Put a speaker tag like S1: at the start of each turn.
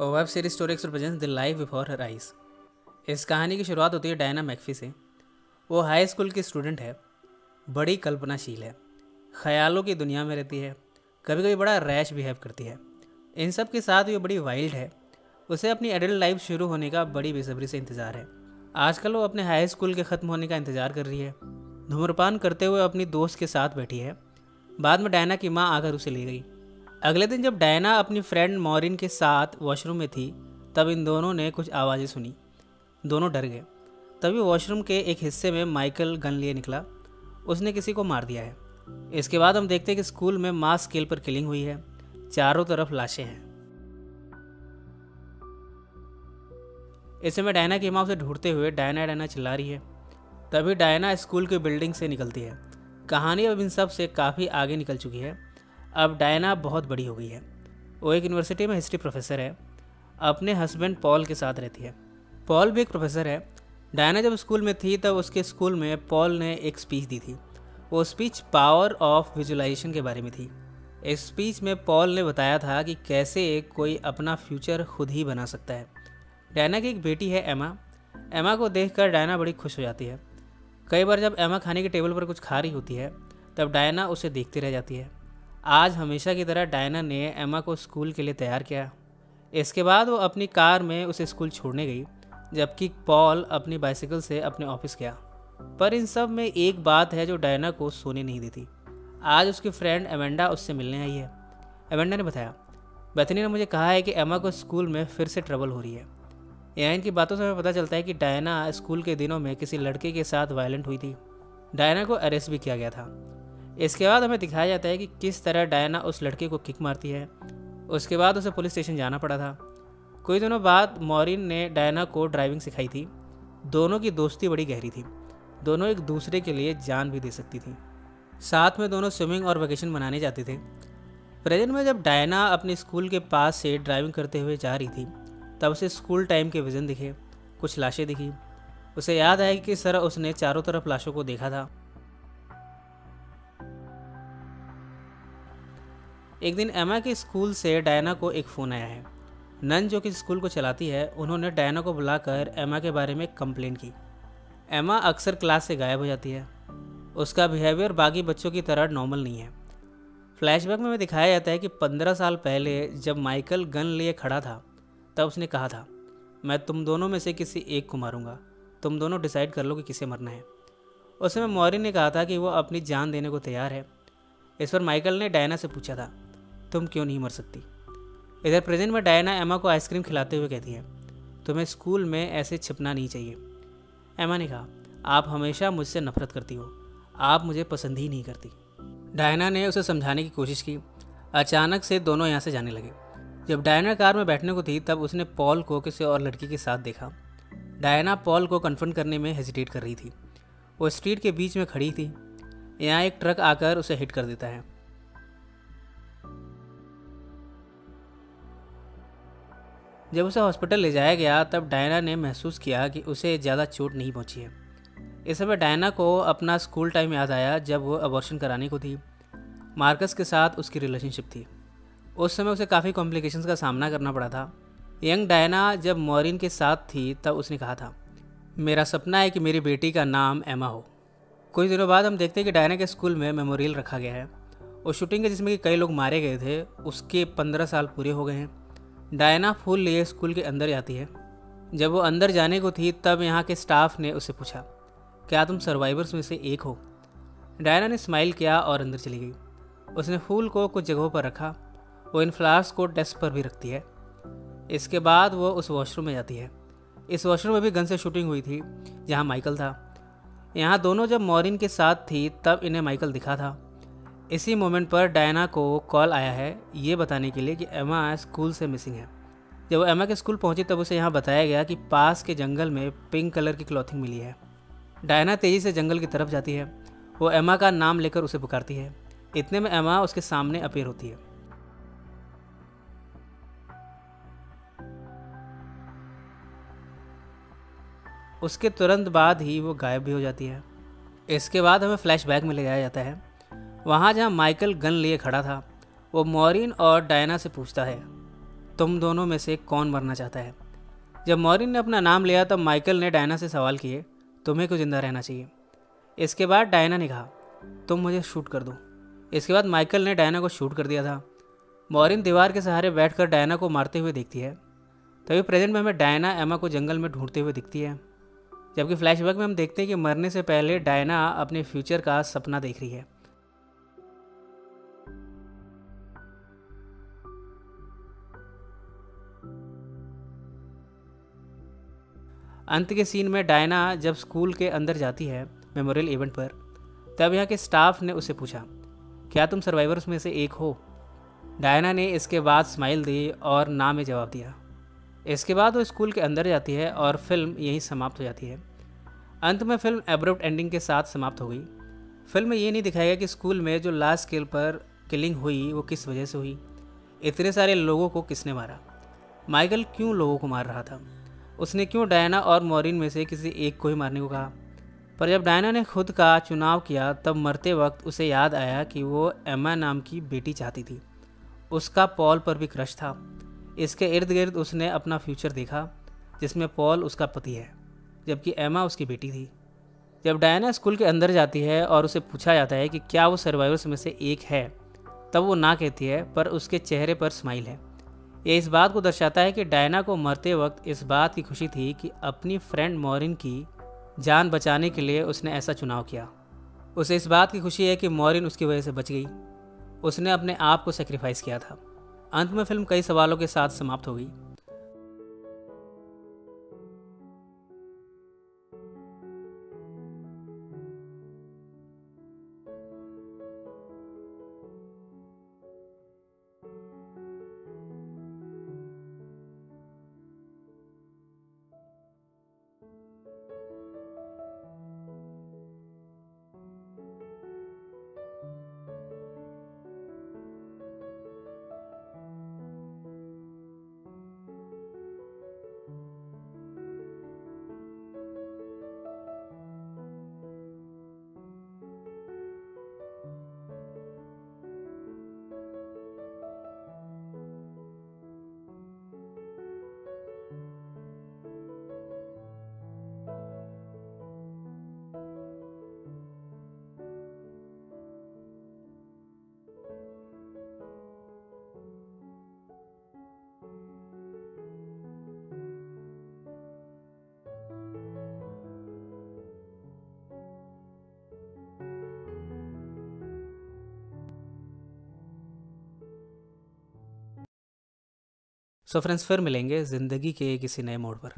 S1: Web series story X presents the life before her eyes इस कहानी की शुरुआत होती है डायना मैकफी से। वो हाई स्कूल की स्टूडेंट है, बड़ी कल्पनाशील है, ख्यालों की दुनिया में रहती है कभी कभी बड़ा रैश बिहेव करती है। इन सब के साथ ये बड़ी वाइल्ड है। उसे अपनी एडल्ट लाइफ शुरू होने का बड़ी बेसब्री से इंतज़ार है। आजकल वो अपने हाई स्कूल के ख़त्म होने का इंतज़ार कर रही है। धूम्रपान करते हुए अपनी दोस्त के साथ बैठी है। बाद में डायना की माँ आकर उसे ले गई। अगले दिन जब डायना अपनी फ्रेंड मॉरिन के साथ वॉशरूम में थी, तब इन दोनों ने कुछ आवाज़ें सुनी। दोनों डर गए। तभी वॉशरूम के एक हिस्से में माइकल गन लिए निकला। उसने किसी को मार दिया है। इसके बाद हम देखते हैं कि स्कूल में मास स्केल पर किलिंग हुई है। चारों तरफ़ लाशें हैं। इस समय डायना की माँ उसे ढूंढते हुए डायना डायना चिल्ला रही है। तभी डायना स्कूल की बिल्डिंग से निकलती है। कहानी अब इन सबसे काफ़ी आगे निकल चुकी है। अब डायना बहुत बड़ी हो गई है। वो एक यूनिवर्सिटी में हिस्ट्री प्रोफेसर है। अपने हस्बैंड पॉल के साथ रहती है। पॉल भी एक प्रोफेसर है। डायना जब स्कूल में थी, तब उसके स्कूल में पॉल ने एक स्पीच दी थी। वो स्पीच पावर ऑफ़ विजुलाइजेशन के बारे में थी। इस स्पीच में पॉल ने बताया था कि कैसे कोई अपना फ्यूचर खुद ही बना सकता है। डायना की एक बेटी है एमा एमा को देखकर डायना बड़ी खुश हो जाती है। कई बार जब एमा खाने के टेबल पर कुछ खा रही होती है, तब डायना उसे देखती रह जाती है। आज हमेशा की तरह डायना ने एमा को स्कूल के लिए तैयार किया। इसके बाद वो अपनी कार में उसे स्कूल छोड़ने गई, जबकि पॉल अपनी बाइसिकल से अपने ऑफ़िस गया। पर इन सब में एक बात है जो डायना को सोने नहीं देती। आज उसकी फ्रेंड एमेंडा उससे मिलने आई है। एमेंडा ने बताया, बेथनी ने मुझे कहा है कि एमा को स्कूल में फिर से ट्रबल हो रही है। यहाँ इनकी बातों से हमें पता चलता है कि डायना स्कूल के दिनों में किसी लड़के के साथ वायलेंट हुई थी। डायना को अरेस्ट भी किया गया था। इसके बाद हमें दिखाया जाता है कि किस तरह डायना उस लड़के को किक मारती है। उसके बाद उसे पुलिस स्टेशन जाना पड़ा था। कुछ दिनों बाद मॉरिन ने डायना को ड्राइविंग सिखाई थी। दोनों की दोस्ती बड़ी गहरी थी। दोनों एक दूसरे के लिए जान भी दे सकती थी। साथ में दोनों स्विमिंग और वेकेशन मनाने जाते थे। प्रेजेंट में जब डायना अपने स्कूल के पास से ड्राइविंग करते हुए जा रही थी, तब उसे स्कूल टाइम के विज़न दिखे। कुछ लाशें दिखी। उसे याद आया कि तरह उसने चारों तरफ़ लाशों को देखा था। एक दिन एमा के स्कूल से डायना को एक फ़ोन आया है। नन जो कि स्कूल को चलाती है, उन्होंने डायना को बुलाकर एमा के बारे में कंप्लेन की। एमा अक्सर क्लास से गायब हो जाती है। उसका बिहेवियर बाकी बच्चों की तरह नॉर्मल नहीं है। फ्लैशबैक में दिखाया जाता है कि पंद्रह साल पहले जब माइकल गन लिए खड़ा था, तब उसने कहा था, मैं तुम दोनों में से किसी एक को मारूँगा। तुम दोनों डिसाइड कर लो कि किसे मरना है। उस समय मौरी ने कहा था कि वो अपनी जान देने को तैयार है। इस पर माइकल ने डायना से पूछा था तुम क्यों नहीं मर सकती? इधर प्रेजेंट में डायना एमा को आइसक्रीम खिलाते हुए कहती है, तुम्हें स्कूल में ऐसे छिपना नहीं चाहिए। एमा ने कहा, आप हमेशा मुझसे नफरत करती हो। आप मुझे पसंद ही नहीं करती। डायना ने उसे समझाने की कोशिश की। अचानक से दोनों यहाँ से जाने लगे। जब डायना कार में बैठने को थी, तब उसने पॉल को किसी और लड़की के साथ देखा। डायना पॉल को कन्फ्रंट करने में हेजिटेट कर रही थी। वो स्ट्रीट के बीच में खड़ी थी। यहाँ एक ट्रक आकर उसे हिट कर देता है। जब उसे हॉस्पिटल ले जाया गया, तब डायना ने महसूस किया कि उसे ज़्यादा चोट नहीं पहुँची है। इस समय डायना को अपना स्कूल टाइम याद आया जब वो अबॉर्शन कराने को थी। मार्कस के साथ उसकी रिलेशनशिप थी। उस समय उसे काफ़ी कॉम्प्लिकेशंस का सामना करना पड़ा था। यंग डायना जब मॉरिन के साथ थी, तब उसने कहा था, मेरा सपना है कि मेरी बेटी का नाम एमा हो। कुछ दिनों बाद हम देखते हैं कि डायना के स्कूल में मेमोरियल रखा गया है। और शूटिंग है जिसमें कि कई लोग मारे गए थे, उसके पंद्रह साल पूरे हो गए हैं। डायना फूल लिए स्कूल के अंदर जाती है। जब वो अंदर जाने को थी, तब यहाँ के स्टाफ ने उसे पूछा, क्या तुम सर्वाइवर्स में से एक हो? डायना ने स्माइल किया और अंदर चली गई। उसने फूल को कुछ जगहों पर रखा। वो इन फ्लावर्स को डेस्क पर भी रखती है। इसके बाद वो उस वॉशरूम में जाती है। इस वॉशरूम में भी गन से शूटिंग हुई थी, जहाँ माइकल था। यहाँ दोनों जब मॉरिन के साथ थी, तब इन्हें माइकल दिखा था। इसी मोमेंट पर डायना को कॉल आया है ये बताने के लिए कि एमा स्कूल से मिसिंग है। जब वो एमा के स्कूल पहुँची तब उसे यहाँ बताया गया कि पास के जंगल में पिंक कलर की क्लॉथिंग मिली है। डायना तेज़ी से जंगल की तरफ़ जाती है। वो एमा का नाम लेकर उसे पुकारती है। इतने में एमा उसके सामने अपेयर होती है। उसके तुरंत बाद ही वो गायब भी हो जाती है। इसके बाद हमें फ्लैशबैक में ले जाया जाता है। वहाँ जहाँ माइकल गन लिए खड़ा था, वो मॉरिन और डायना से पूछता है, तुम दोनों में से कौन मरना चाहता है? जब मॉरिन ने अपना नाम लिया, तब माइकल ने डायना से सवाल किए, तुम्हें क्यों ज़िंदा रहना चाहिए? इसके बाद डायना ने कहा, तुम मुझे शूट कर दो। इसके बाद माइकल ने डायना को शूट कर दिया था। मॉरिन दीवार के सहारे बैठकर डायना को मारते हुए देखती है। तभी प्रेजेंट में हमें डायना एमा को जंगल में ढूंढते हुए दिखती है, जबकि फ्लैशबैक में हम देखते हैं कि मरने से पहले डायना अपने फ्यूचर का सपना देख रही है। अंत के सीन में डायना जब स्कूल के अंदर जाती है मेमोरियल इवेंट पर, तब यहाँ के स्टाफ ने उसे पूछा, क्या तुम सर्वाइवर्स में से एक हो? डायना ने इसके बाद स्माइल दी और ना में जवाब दिया। इसके बाद वो स्कूल के अंदर जाती है और फ़िल्म यहीं समाप्त हो जाती है। अंत में फ़िल्म एब्रप्ट एंडिंग के साथ समाप्त हो गई। फ़िल्म में ये नहीं दिखाया गया कि स्कूल में जो लास्ट स्केल पर किलिंग हुई, वो किस वजह से हुई। इतने सारे लोगों को किसने मारा? माइकल क्यों लोगों को मार रहा था? उसने क्यों डायना और मॉरिन में से किसी एक को ही मारने को कहा? पर जब डायना ने खुद का चुनाव किया, तब मरते वक्त उसे याद आया कि वो एमा नाम की बेटी चाहती थी। उसका पॉल पर भी क्रश था। इसके इर्द गिर्द उसने अपना फ्यूचर देखा, जिसमें पॉल उसका पति है, जबकि एमा उसकी बेटी थी। जब डायना स्कूल के अंदर जाती है और उसे पूछा जाता है कि क्या वो सर्वाइवर्स में से एक है, तब वो ना कहती है, पर उसके चेहरे पर स्माइल है। ये इस बात को दर्शाता है कि डायना को मरते वक्त इस बात की खुशी थी कि अपनी फ्रेंड मॉरिन की जान बचाने के लिए उसने ऐसा चुनाव किया। उसे इस बात की खुशी है कि मॉरिन उसकी वजह से बच गई। उसने अपने आप को सेक्रीफाइस किया था। अंत में फ़िल्म कई सवालों के साथ समाप्त हो गई। सो फ्रेंड्स फिर मिलेंगे ज़िंदगी के किसी नए मोड़ पर।